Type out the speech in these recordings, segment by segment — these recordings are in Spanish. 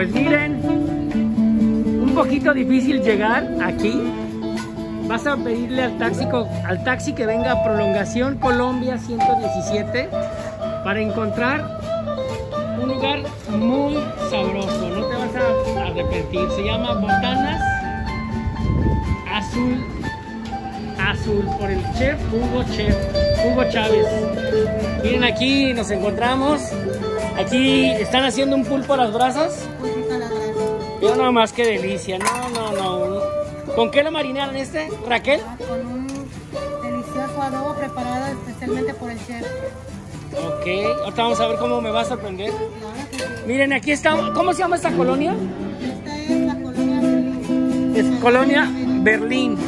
Pues miren, un poquito difícil llegar aquí. Vas a pedirle al taxi, al taxi que venga a Prolongación Colombia 117 para encontrar un lugar muy sabroso. No te vas a arrepentir. Se llama Botanas Azul Azul por el chef Hugo Chef Hugo Chávez. Miren aquí nos encontramos. Aquí están haciendo un pulpo a las brasas. Yo no más que delicia. No, no, no. ¿Con qué lo marinaron este, Raquel? Con un delicioso adobo preparado especialmente por el chef. Ok, ahorita vamos a ver cómo me va a sorprender. Miren, aquí está. ¿Cómo se llama esta colonia? Esta es la colonia Berlín. Es colonia Berlín.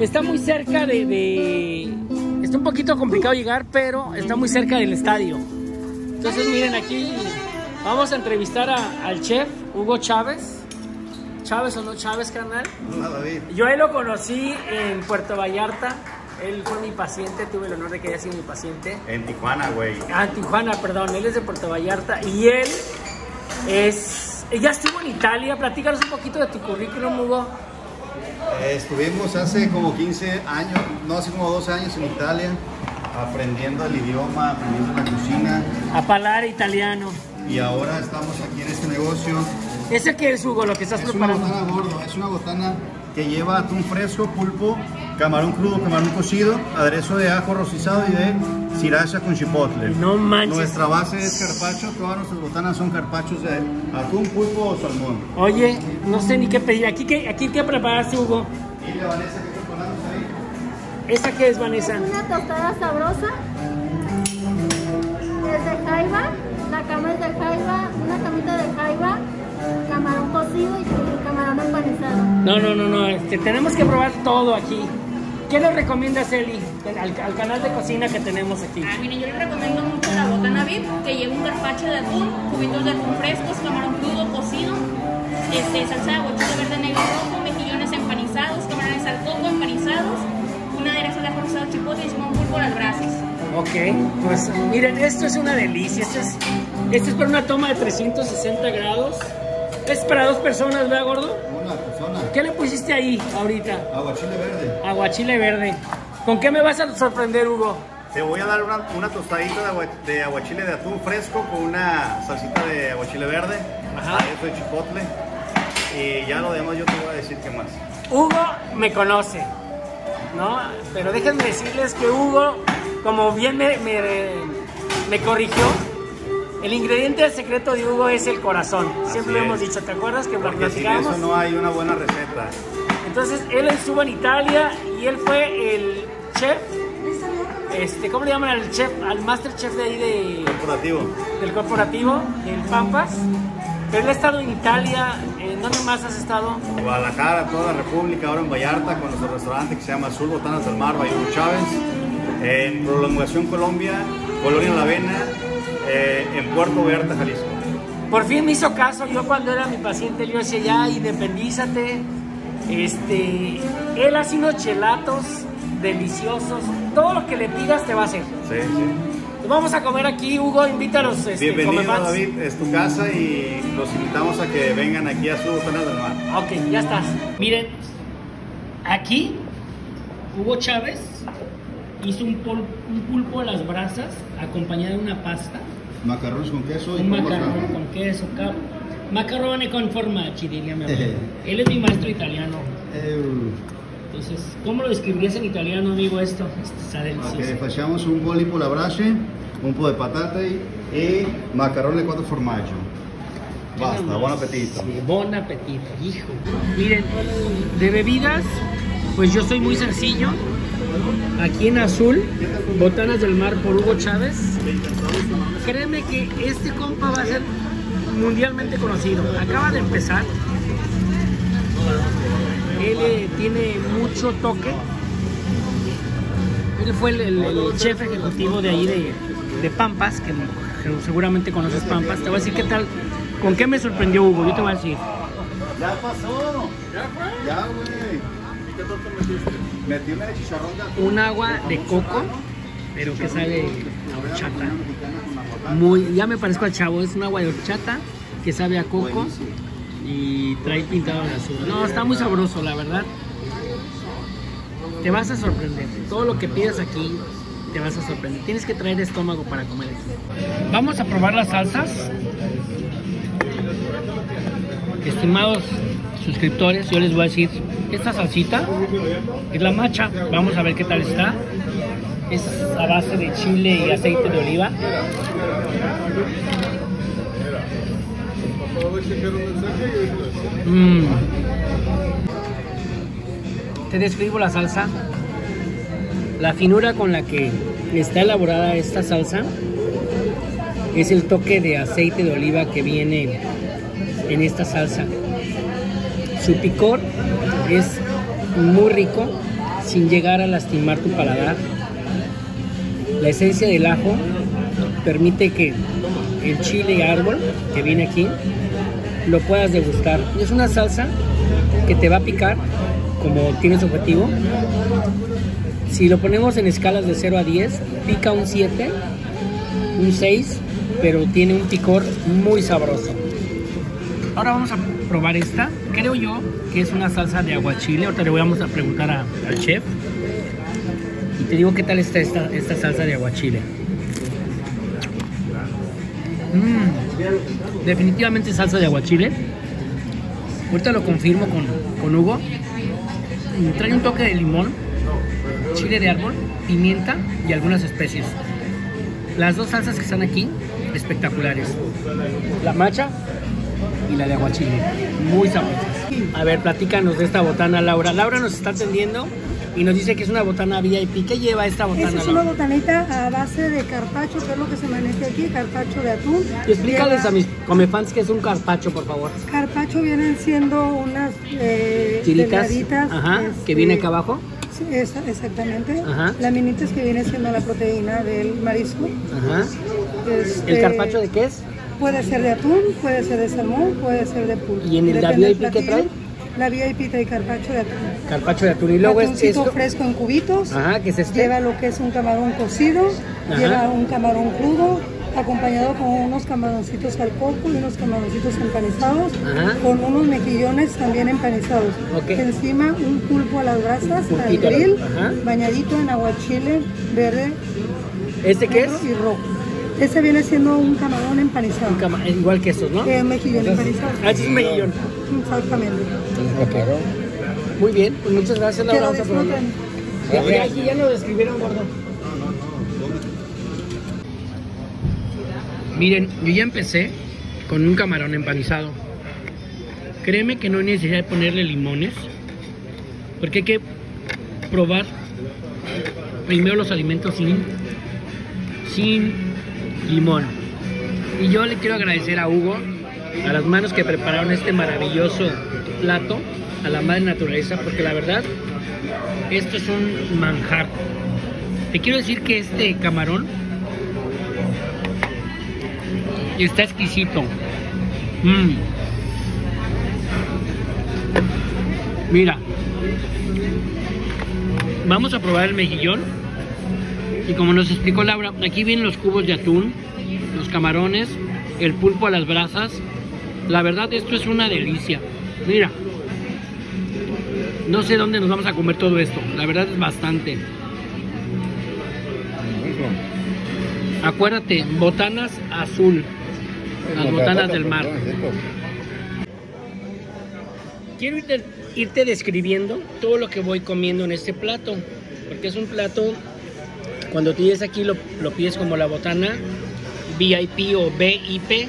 Está muy cerca de, de, Está un poquito complicado llegar, pero está muy cerca del estadio. Entonces miren aquí, vamos a entrevistar a, al chef Hugo Chávez. Chávez o no Chávez, carnal. Hola David. Yo él lo conocí en Puerto Vallarta. Él fue mi paciente, tuve el honor de que haya sido mi paciente. En Tijuana, güey. Ah, en Tijuana, perdón. Él es de Puerto Vallarta y él es... Ella estuvo en Italia. Platícanos un poquito de tu currículum, Hugo. Eh, estuvimos hace como 15 años, no, hace como 12 años en Italia, aprendiendo el idioma, aprendiendo la cocina. A palar italiano. Y ahora estamos aquí en este negocio. ¿Ese qué es, Hugo, lo que estás Es una preparando? botana gordo, es una botana que lleva atún fresco, pulpo, camarón crudo, camarón cocido, aderezo de ajo rostizado y de sriracha con chipotle. No manches. Nuestra base es carpacho, todas nuestras botanas son carpachos de atún, pulpo o salmón. Oye, no sé ni qué pedir. ¿Aquí qué, aquí qué preparaste, Hugo? Y la Vanessa que ¿Esa qué es, Vanessa? Una tostada sabrosa. Es de jaiba. La cama es de jaiba. Una camita de jaiba. Camarón cocido y camarón empanizado. No, no, no, no. Este, tenemos que probar todo aquí. ¿Qué nos recomiendas, Eli, al, al canal de cocina que tenemos aquí? Ah, miren, yo les recomiendo mucho la botana VIP, que lleva un carpacho de atún, cubitos de atún frescos, camarón crudo, cocido, este, salsa de aguachile verde, negro y rojo, y un pulpo a las brasas. Ok, pues miren, esto es una delicia. Esto es, esto es para una toma de 360 grados. Es para dos personas, ¿verdad, gordo? Una persona. ¿Qué le pusiste ahí ahorita? Aguachile verde. Aguachile verde. ¿Con qué me vas a sorprender, Hugo? Te voy a dar una, una tostadita de, agua- de aguachile de atún fresco con una salsita de aguachile verde, Ajá. aderezo de chipotle. Y ya lo demás yo te voy a decir qué más. Hugo me conoce, ¿no? Pero déjenme decirles que Hugo, como bien me, me, me corrigió, el ingrediente secreto de Hugo es el corazón. Siempre lo hemos dicho, ¿te acuerdas que Porque sin platicábamos? eso no hay una buena receta. Entonces él estuvo en Italia y él fue el chef, este, ¿cómo le llaman al chef, al master chef de ahí de, Corporativo. del corporativo, el Pampas? Pero él ha estado en Italia, ¿en dónde más has estado? Guadalajara, toda la República, ahora en Vallarta con nuestro restaurante que se llama Azul Botanas del Mar, Bayou Chávez. En Prolongación Colombia, Colonia La Avena, eh, en Puerto Vallarta, Jalisco. Por fin me hizo caso, yo cuando era mi paciente, yo decía, ya, independízate. Este, él hace unos chelatos deliciosos. Todo lo que le pidas te va a hacer. Sí, sí. Vamos a comer aquí, Hugo, invítalos. Este, Bienvenido. David, es tu casa y los invitamos a que vengan aquí a Azul Botanas del Mar. Ok, ya estás. Miren, aquí Hugo Chávez hizo un, pol- un pulpo a las brasas acompañado de una pasta, Macarrones con queso un macarrón con queso, cap- macarrone con formaggi, diría mi abuelo. Él es mi maestro italiano. Entonces, ¿cómo lo describirías en italiano, amigo, esto? Esto está delicioso. Ok, facciamo un polipo alla brace, un po' di patate e macarrone quattro formaggio. Basta, buon más. appetito. Sí, apetito, hijo. Miren, de bebidas, pues yo soy muy sencillo. Aquí en azul, Botanas del Mar por Hugo Chávez. Créeme que este compa va a ser mundialmente conocido. Acaba de empezar. Él eh, tiene mucho toque. Él fue el, el- el chef ejecutivo de ahí de, de Pampas, que, que seguramente conoces Pampas. Te voy a decir qué tal, con qué me sorprendió Hugo. Yo te voy a decir. Ya pasó. Ya fue. Ya, güey. ¿Qué tanto metiste? Metí una de chicharrón de un agua de coco, pero que sabe a horchata. Muy, ya me parezco al chavo, es un agua de horchata que sabe a coco y trae pintado en azul. No, está muy sabroso, la verdad. Te vas a sorprender. Todo lo que pidas aquí te vas a sorprender. Tienes que traer estómago para comer. Vamos a probar las salsas. Estimados suscriptores, yo les voy a decir, esta salsita es la macha. Vamos a ver qué tal está. Es a base de chile y aceite de oliva. Mm. Te describo la salsa. La finura con la que está elaborada esta salsa es el toque de aceite de oliva que viene en esta salsa. Su picor es muy rico sin llegar a lastimar tu paladar. La esencia del ajo permite que el chile árbol que viene aquí lo puedas degustar. Es una salsa que te va a picar como tienes objetivo. Si lo ponemos en escalas de 0 a 10, pica un 7, un 6, pero tiene un picor muy sabroso. Ahora vamos a probar esta. Creo yo que es una salsa de aguachile. Ahorita le vamos a preguntar al chef. Y te digo qué tal está esta, salsa de aguachile. Mm, definitivamente salsa de aguachile. Ahorita lo confirmo con, con Hugo. Trae un toque de limón, chile de árbol, pimienta y algunas especies. Las dos salsas que están aquí, espectaculares. La macha y la de aguachile. Muy sabrosas. A ver, platícanos de esta botana, Laura. Laura nos está atendiendo y nos dice que es una botana VIP. ¿Qué lleva esta botana, Esta es una botanita a base de carpacho, que es lo que se maneja aquí, carpacho de atún. Y explícales Lleva- a mis comefans que es un carpacho, por favor. Carpacho vienen siendo unas eh, Tiritas, que este, viene acá abajo. sí, esa- exactamente. Ajá. Laminitas que viene siendo la proteína del marisco. Ajá. Este, ¿El carpacho de qué es? Puede ser de atún, puede ser de salmón, puede ser de pulpo. ¿Y en el- Depende VIP qué trae? La VIP trae carpacho de atún. Carpacho de atún. Y luego es Atuncito esto. fresco en cubitos. Ajá, que es este. Lleva lo que es un camarón cocido, Ajá. lleva un camarón crudo, acompañado con unos camaroncitos al coco y unos camaroncitos empanizados, Ajá. con unos mejillones también empanizados. Ok. Encima un pulpo a las brasas, al grill, ajá. bañadito en aguachile verde, ¿Este qué es? y rojo. Este viene siendo un camarón empanizado, Un cama- es igual que estos, ¿no? eh, mejillón empanizado. Ah, este es un mejillón. Exactamente. Muy bien, pues muchas gracias, Que Laura. lo Vamos a probarlo. disfruten. Ya, ya, ya lo describieron, gordo. Miren, yo ya empecé con un camarón empanizado. Créeme que no hay necesidad de ponerle limones, porque hay que probar primero los alimentos sin, sin limón. Y yo le quiero agradecer a Hugo, a las manos que prepararon este maravilloso plato, a la madre naturaleza, porque la verdad, esto es un manjar. Te quiero decir que este camarón está exquisito. Mm. Mira, vamos a probar el mejillón. Y como nos explicó Laura, aquí vienen los cubos de atún, los camarones, el pulpo a las brasas. La verdad, esto es una delicia. Mira, no sé dónde nos vamos a comer todo esto. La verdad es bastante. Acuérdate, botanas azul. Las botanas del mar. Quiero irte, irte describiendo todo lo que voy comiendo en este plato. Porque es un plato, cuando llegues aquí lo, lo pides como la botana VIP o BIP.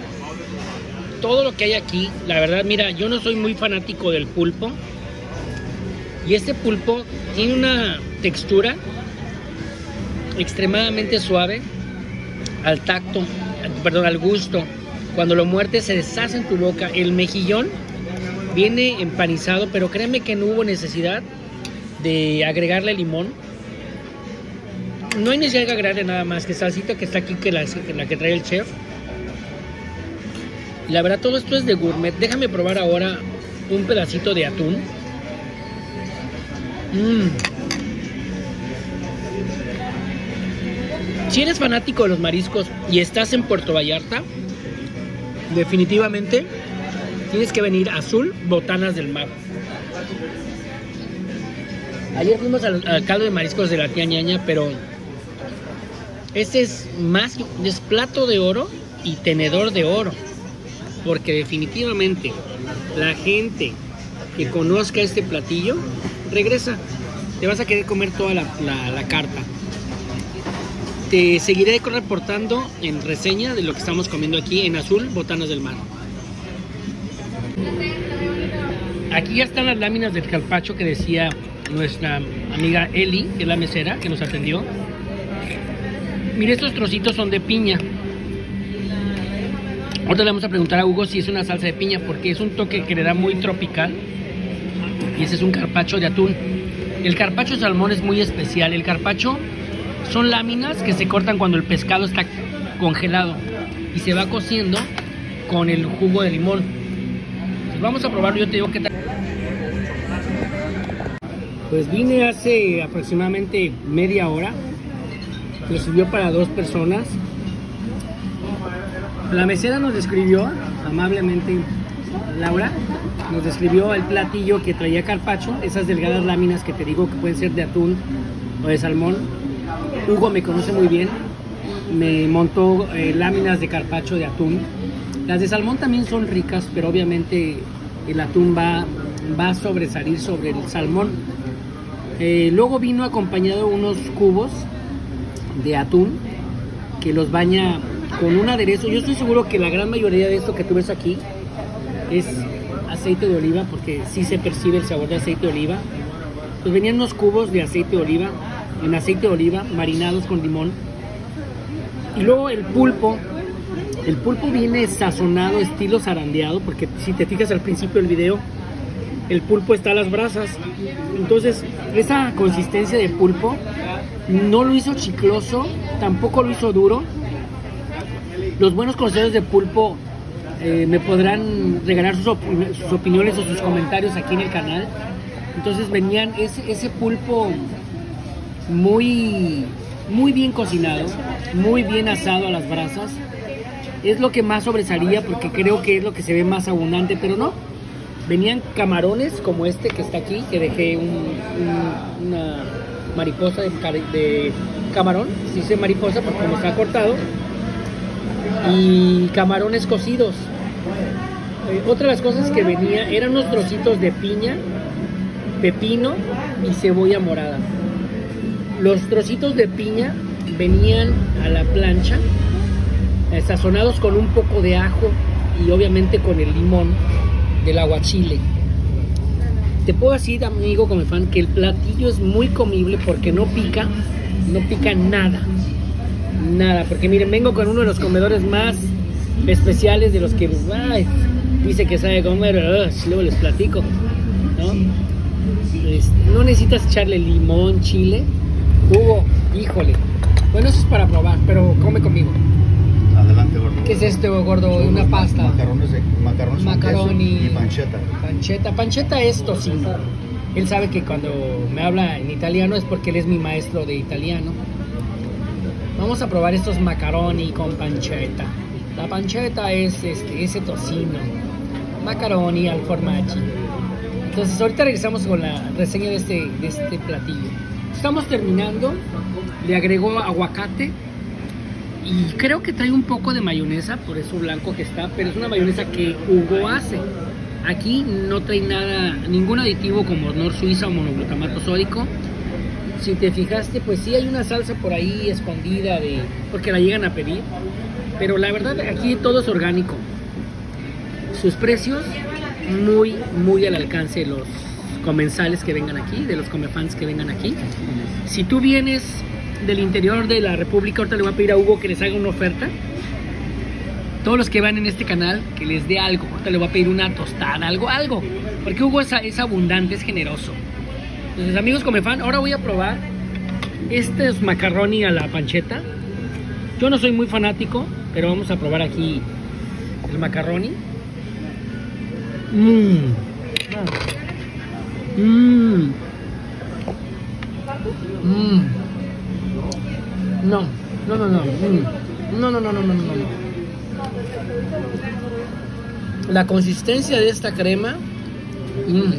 Todo lo que hay aquí, la verdad, mira, yo no soy muy fanático del pulpo. Y este pulpo tiene una textura extremadamente suave al tacto, perdón, al gusto. Cuando lo muertes se deshace en tu boca. El mejillón viene empanizado, pero créeme que no hubo necesidad de agregarle limón. No de agregarle nada más que salsita que está aquí, que la que, trae el chef. La verdad, todo esto es de gourmet. Déjame probar ahora un pedacito de atún. Mm. Si eres fanático de los mariscos y estás en Puerto Vallarta, Definitivamente tienes que venir a Azul Botanas del Mar. Ayer fuimos al, al caldo de mariscos de la tía ñaña, pero este es más, es plato de oro y tenedor de oro. Porque definitivamente la gente que conozca este platillo regresa. Te vas a querer comer toda la, la- carta. Te seguiré reportando en reseña de lo que estamos comiendo aquí en Azul, Botanas del Mar. Aquí ya están las láminas del calpacho que decía nuestra amiga Eli, que es la mesera que nos atendió. Mire, estos trocitos son de piña. Ahorita le vamos a preguntar a Hugo si es una salsa de piña, porque es un toque que le da muy tropical. Y ese es un carpacho de atún. El carpacho de salmón es muy especial. El carpacho son láminas que se cortan cuando el pescado está congelado y se va cociendo con el jugo de limón. Pues vamos a probarlo, yo te digo qué tal. Pues vine hace aproximadamente media hora. Lo sirvió para dos personas. La mesera nos describió amablemente, Laura, nos describió el platillo que traía carpacho, esas delgadas láminas que te digo que pueden ser de atún o de salmón. Hugo me conoce muy bien, me montó eh, láminas de carpacho de atún. Las de salmón también son ricas, pero obviamente el atún va, va a sobresalir sobre el salmón. Eh, luego vino acompañado unos cubos de atún que los baña con un aderezo. Yo estoy seguro que la gran mayoría de esto que tú ves aquí es aceite de oliva, porque sí se percibe el sabor de aceite de oliva. Pues venían unos cubos de aceite de oliva, en aceite de oliva, marinados con limón. Y luego el pulpo. El pulpo viene sazonado estilo zarandeado, porque si te fijas al principio del video, el pulpo está a las brasas. Entonces, esa consistencia de pulpo no lo hizo chicloso, tampoco lo hizo duro. Los buenos conocedores de pulpo eh, me podrán regalar sus opiniones o sus comentarios aquí en el canal. Entonces venían ese, ese pulpo muy, muy bien cocinado, muy bien asado a las brasas. Es lo que más sobresalía porque creo que es lo que se ve más abundante, pero no. Venían camarones como este que está aquí, que dejé un- un- una mariposa de camarón, se dice mariposa porque como está cortado, y camarones cocidos. Eh, otra de las cosas que venía eran unos trocitos de piña, pepino y cebolla morada. Los trocitos de piña venían a la plancha, eh, sazonados con un poco de ajo y obviamente con el limón del aguachile. Te puedo decir, amigo como fan, que el platillo es muy comible porque no pica, no pica nada. Nada, porque miren, vengo con uno de los comedores más especiales de los que ay, dice que sabe comer, ugh, luego les platico, ¿no? Este, no necesitas echarle limón, chile, Hugo, híjole. Bueno, eso es para probar, pero come conmigo. Adelante, gordo. ¿Qué es esto, gordo? Una pasta. Macarrones, de, macarrones con Macaroni. queso y panceta. Pancheta. Pancheta es tocino. Él sabe que cuando me habla en italiano es porque él es mi maestro de italiano. Vamos a probar estos macaroni con panceta. La panceta es este, ese tocino. Macaroni al formaggio. Entonces ahorita regresamos con la reseña de este, de este platillo. Estamos terminando. Le agregó aguacate. Y creo que trae un poco de mayonesa, por eso blanco que está, pero es una mayonesa que Hugo hace. Aquí no trae nada, ningún aditivo como hornor suiza o monoglutamato sódico. Si te fijaste, pues sí hay una salsa por ahí escondida de porque la llegan a pedir, pero la verdad aquí todo es orgánico. Sus precios muy muy al alcance de los comensales que vengan aquí, de los comefans que vengan aquí. Si tú vienes del interior de la República, ahorita le voy a pedir a Hugo que les haga una oferta. Todos los que van en este canal, que les dé algo. Ahorita le voy a pedir una tostada, algo, algo. Porque Hugo es, abundante, es generoso. Entonces, amigos come fan, ahora voy a probar estos macarroni a la pancheta. Yo no soy muy fanático, pero vamos a probar aquí el macarroni. Mmm. Mmm. Mmm. No, no, no, no. mm. No, no, no, no, no, no, no. La consistencia de esta crema mm,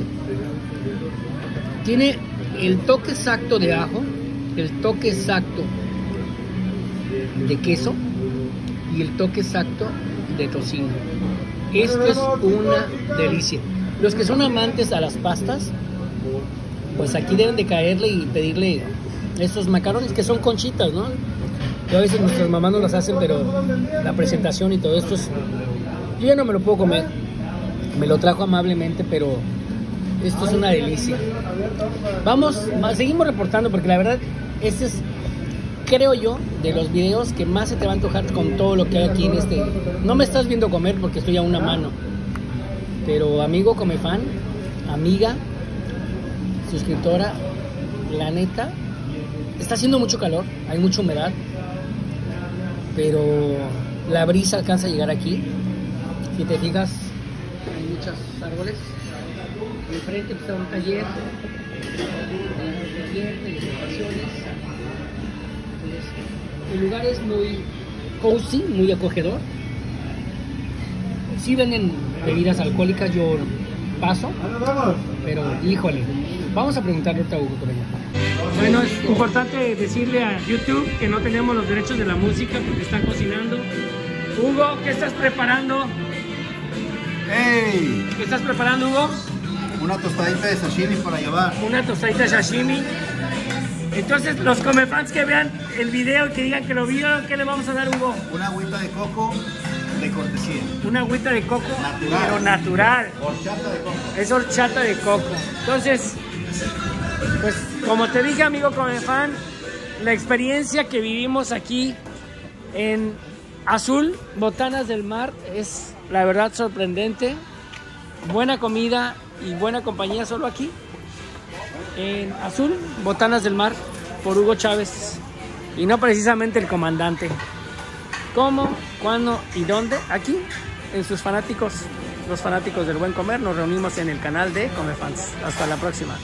tiene el toque exacto de ajo, el toque exacto de queso y el toque exacto de tocino. Esto es una delicia. Los que son amantes a las pastas, pues aquí deben de caerle y pedirle estos macarrones que son conchitas, ¿no? Que a veces nuestras mamás no las hacen, pero la presentación y todo esto es... Yo ya no me lo puedo comer. Me lo trajo amablemente, pero esto es una delicia. Vamos, seguimos reportando porque la verdad, este es, creo yo, de los videos que más se te va a antojar con todo lo que hay aquí en este. No me estás viendo comer porque estoy a una mano. Pero amigo come fan, amiga, suscriptora, la neta, está haciendo mucho calor, hay mucha humedad, pero la brisa alcanza a llegar aquí. Si te fijas, hay muchos árboles. Enfrente está un taller de. Entonces, el lugar es muy cozy, muy acogedor. Si venden bebidas alcohólicas, yo paso, pero híjole, vamos a preguntarle a Hugo Correa. Bueno, es importante decirle a YouTube que no tenemos los derechos de la música porque están cocinando. Hugo, ¿qué estás preparando? ¡Ey! ¿Qué estás preparando, Hugo? Una tostadita de sashimi para llevar. Una tostadita de sashimi. Entonces, los comefans que vean el video y que digan que lo vieron, ¿qué le vamos a dar, Hugo? Una agüita de coco de cortesía. Una agüita de coco, Natural. pero natural. Horchata de coco. Es horchata de coco. Entonces, pues como te dije, amigo Comefan, la experiencia que vivimos aquí en Azul, Botanas del Mar, es la verdad sorprendente. Buena comida y buena compañía solo aquí. En Azul, Botanas del Mar, por Hugo Chávez. Y no precisamente el comandante. ¿Cómo, cuándo y dónde? Aquí, en sus fanáticos, los fanáticos del buen comer, nos reunimos en el canal de Comefans. Hasta la próxima.